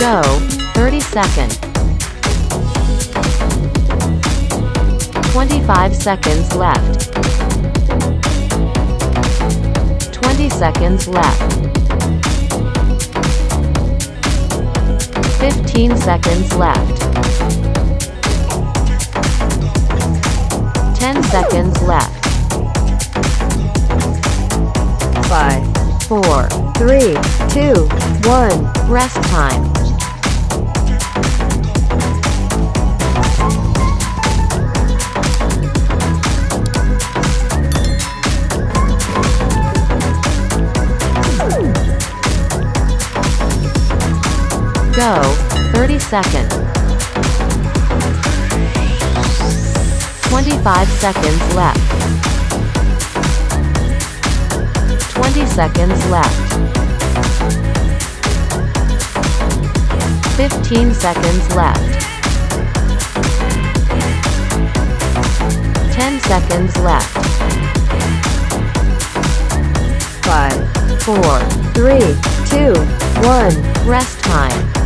Go, 30 second. 25 seconds left. 20 seconds left. 15 seconds left. 10 seconds left. 5, 4, 3, 2, 1. Rest time. Go, 30 second. 25 seconds left. 20 seconds left. 15 seconds left. 10 seconds left. 5, 4, 3, 2, 1. Rest time.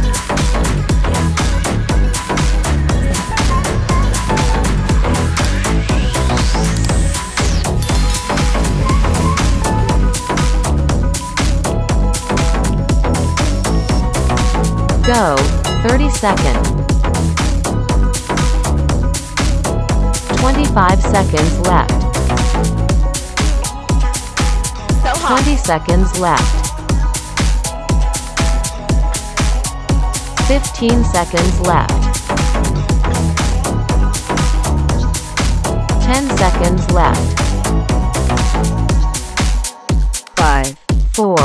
Go, 30 second. 25 seconds left. So hot. 20 seconds left. 15 seconds left. 10 seconds left. 5, 4,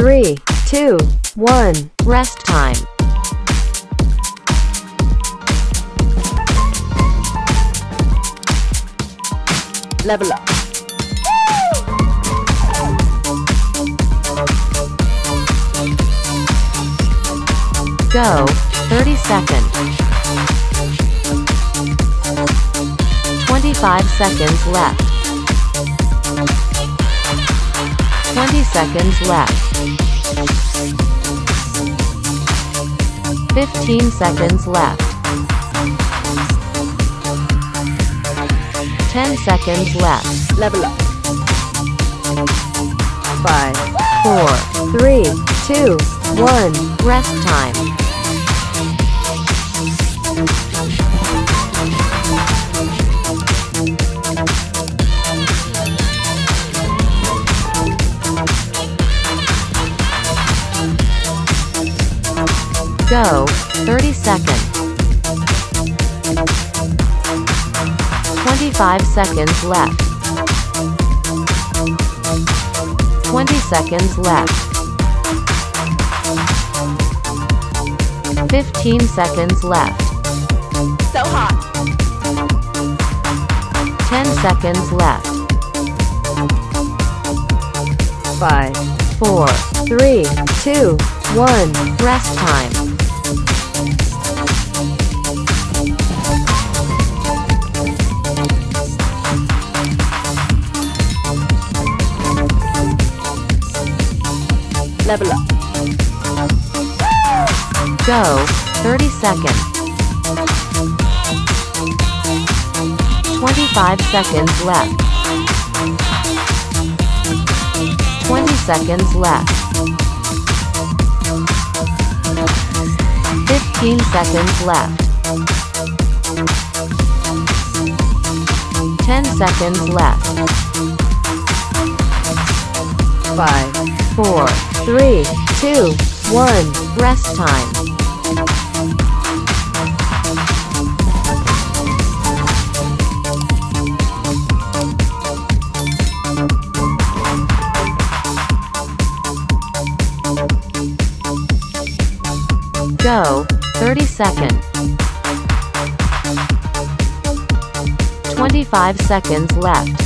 3, 2, 1. Rest time. Level up. Go, 30 seconds. 25 seconds left. 20 seconds left. 15 seconds left. 10 seconds left. Level up. 5, 4, 3, 2, 1. Rest time. Go, 30 second. 25 seconds left. 20 seconds left. 15 seconds left. So hot. 10 seconds left. 5, 4, 3, 2, 1. Rest time. Level up. Go, 30 seconds. 25 seconds left. 20 seconds left. 15 seconds left. 10 seconds left. 5, 4, 3, 2, 1. Rest time. Go, 30 second. 25 seconds left.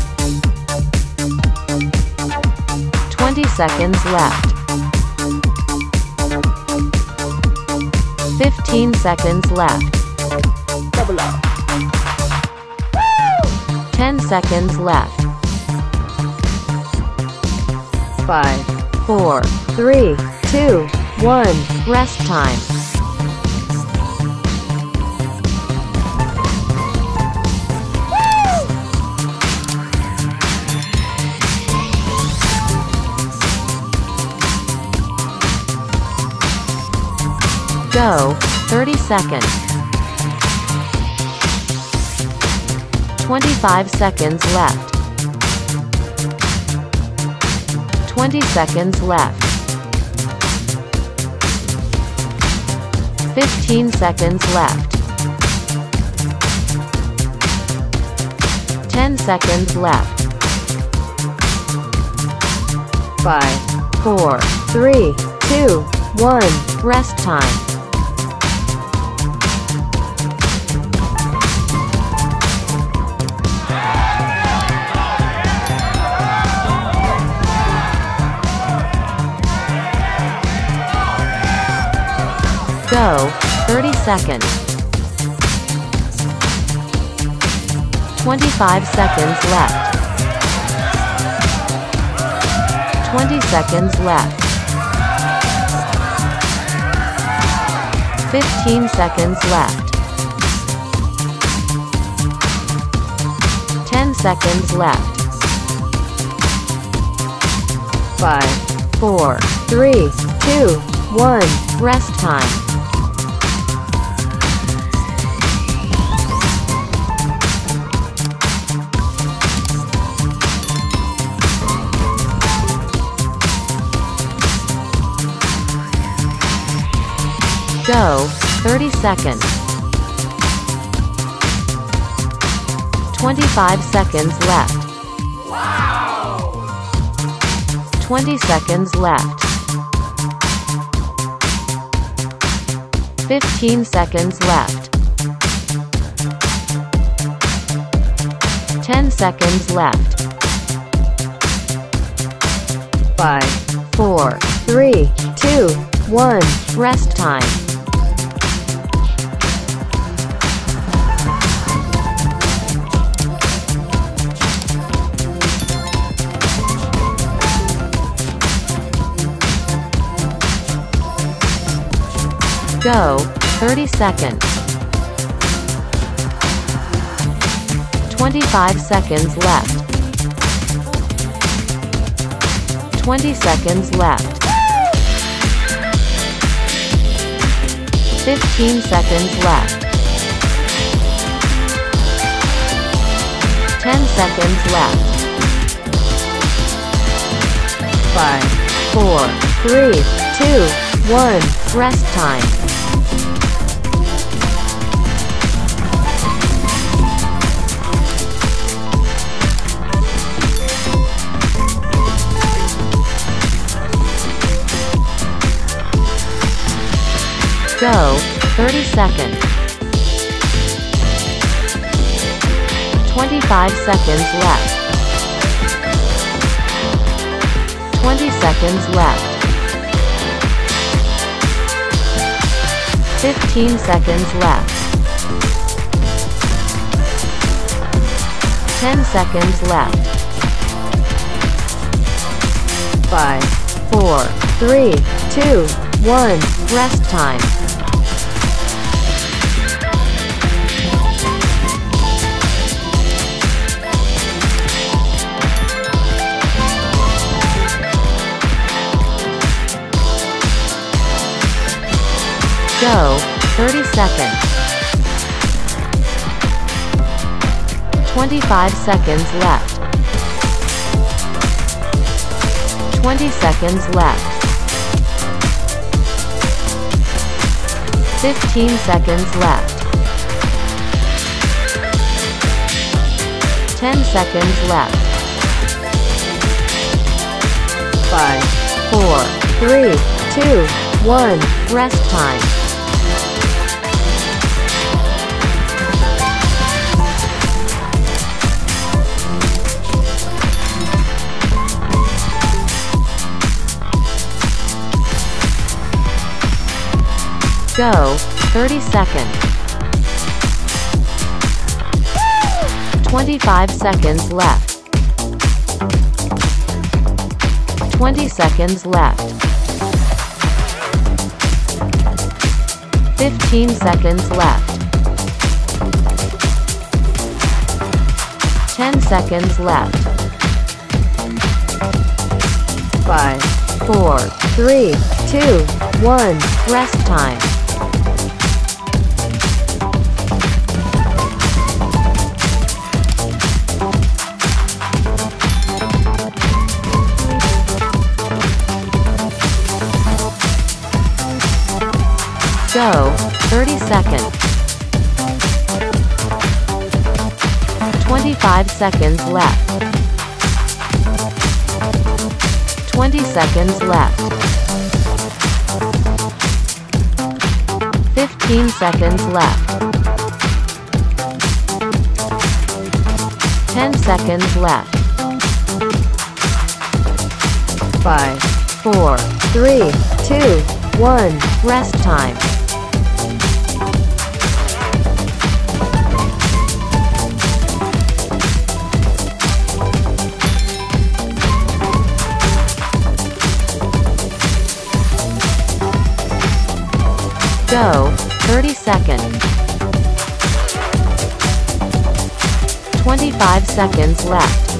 20 seconds left. 15 seconds left. Double up. 10 seconds left. 5, 4, 3, 2, 1. Rest time. Go, 30 seconds. 25 seconds left. 20 seconds left. 15 seconds left. 10 seconds left. 5, 4, 3, 2, 1. Rest time. Go, 30 seconds. 25 seconds left. 20 seconds left. 15 seconds left. 10 seconds left. 5, 4, 3, 2, 1. Rest time. Go, 30 seconds. 25 seconds left. Wow! 20 seconds left. 15 seconds left. 10 seconds left. 5, 4, 3, 2, 1. Rest time. Go, 30 seconds. 25 seconds left. 20 seconds left. 15 seconds left. 10 seconds left. 5, 4, 3, 2, 1. Rest time. Go, 30 seconds. 25 seconds left. 20 seconds left. 15 seconds left. 10 seconds left. 5, 4, 3, 2, 1. Rest time. Go, 30 seconds. 25 seconds left. 20 seconds left. 15 seconds left. 10 seconds left. 5, 4, 3, 2, 1. Rest time. Go, 30 seconds. 25 seconds left. 20 seconds left. 15 seconds left. 10 seconds left. 5, 4, 3, 2, 1. Rest time. Go, 30 seconds. 25 seconds left. 20 seconds left. 15 seconds left. 10 seconds left. 5, 4, 3, 2, 1. Rest time. 30 seconds. 25 seconds left.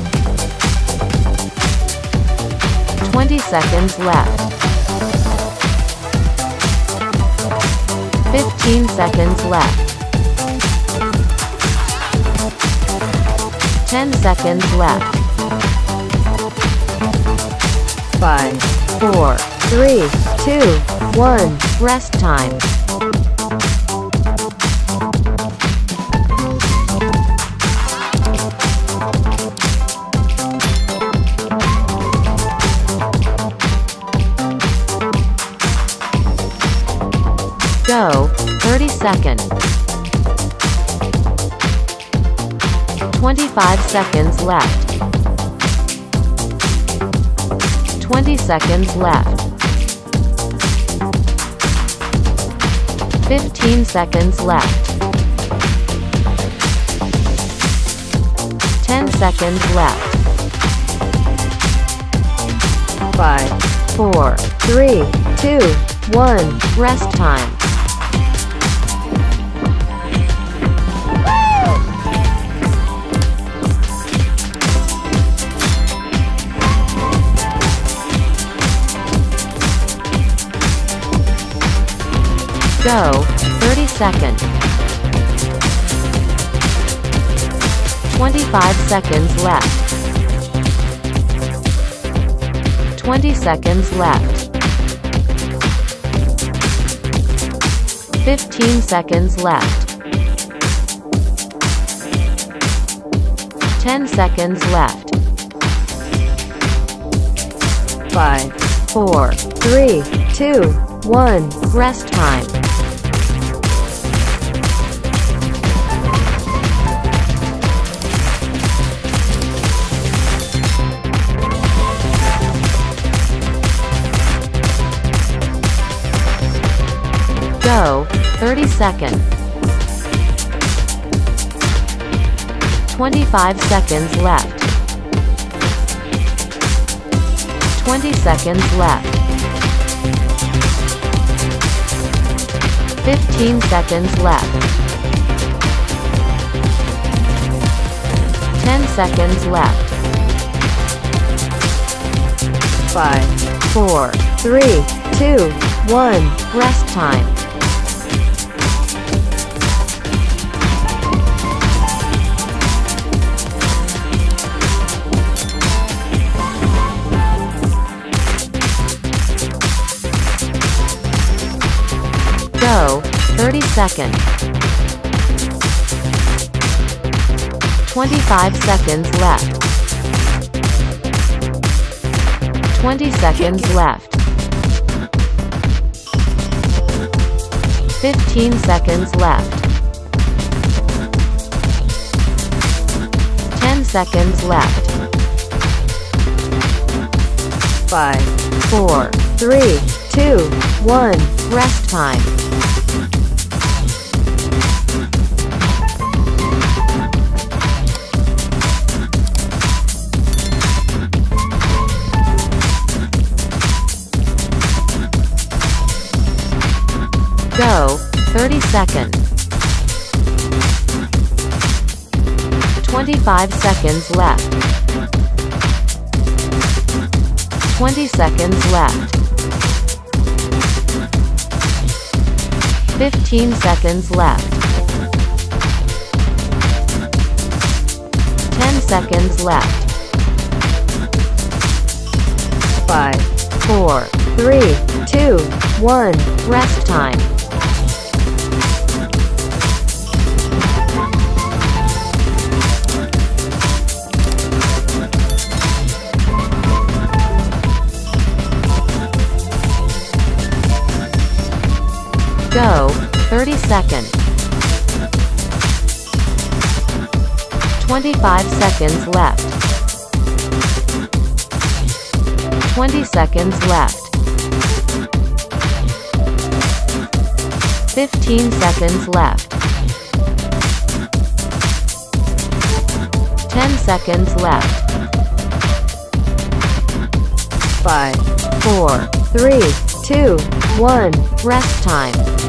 20 seconds left. 15 seconds left. 10 seconds left. 5, 4, 3, 2, 1. Rest time. 30 seconds. 25 seconds left. 20 seconds left. 15 seconds left. 10 seconds left. 5, 4, 3, 2, 1. Rest time. Go, 30 seconds. 25 seconds left. 20 seconds left. 15 seconds left. 10 seconds left. 5, 4, 3, 2, 1. Rest time. 30 seconds. 25 seconds left. 20 seconds left. 15 seconds left. 10 seconds left. 5, 4, 3, 2, 1. Rest time. 30 seconds. 25 seconds left. 20 seconds left. 15 seconds left. 10 seconds left. 5, 4, 3, 2, 1. Rest time. Go, 30 seconds. 25 seconds left. 20 seconds left. 15 seconds left. 10 seconds left. 5, 4, 3, 2, 1. Rest time. 30 seconds. 25 seconds left. 20 seconds left. 15 seconds left. 10 seconds left. 5, 4, 3, 2, 1. Rest time.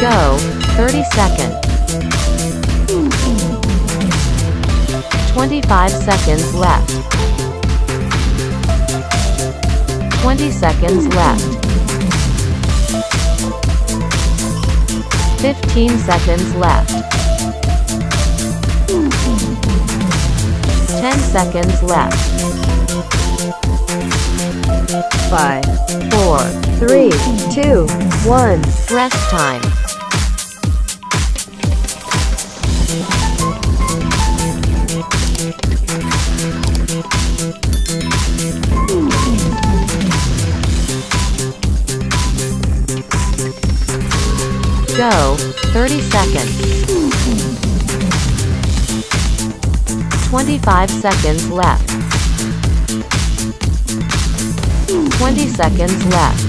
Go, 30 seconds. 25 seconds left. 20 seconds left. 15 seconds left. 10 seconds left. 5, 4, 3, 2, 1. Rest time. Go, 30 seconds. 25 seconds left. 20 seconds left.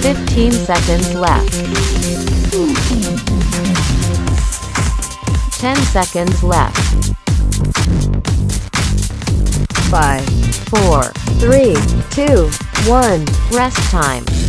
15 seconds left. 10 seconds left. 5, 4, 3, 2, 1. Rest time.